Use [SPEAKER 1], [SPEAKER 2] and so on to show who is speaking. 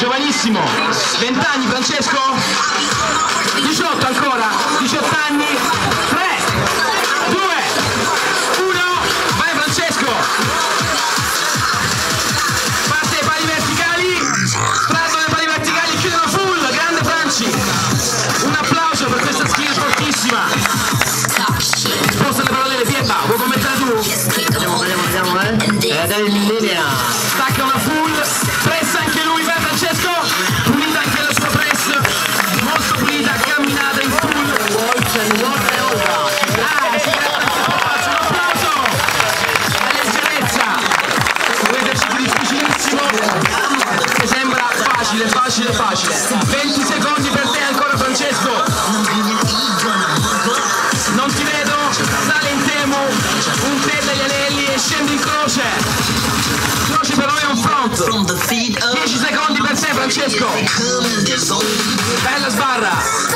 [SPEAKER 1] giovanissimo, 20 anni Francesco, 18 ancora, 18 anni, 3, 2, 1, vai Francesco, parte le pali verticali, strado le pali verticali, chiudono full, grande Franci, un applauso per questa skill fortissima, sposta le parallele, Pietà, vuoi commentare tu?
[SPEAKER 2] Vediamo, vediamo, vediamo, eh. Ed è in linea.
[SPEAKER 1] stacca una full,
[SPEAKER 2] E.
[SPEAKER 1] Ah, polso, un applauso! La leggerezza, un esercizio difficilissimo, che sembra facile, facile, facile. 20 secondi per te ancora Francesco. Non ti vedo, sale in temo, un te dagli anelli e scendi in croce. Croce per noi è un front.
[SPEAKER 3] From the feet up,
[SPEAKER 1] 10 secondi per te Francesco. Bella sbarra.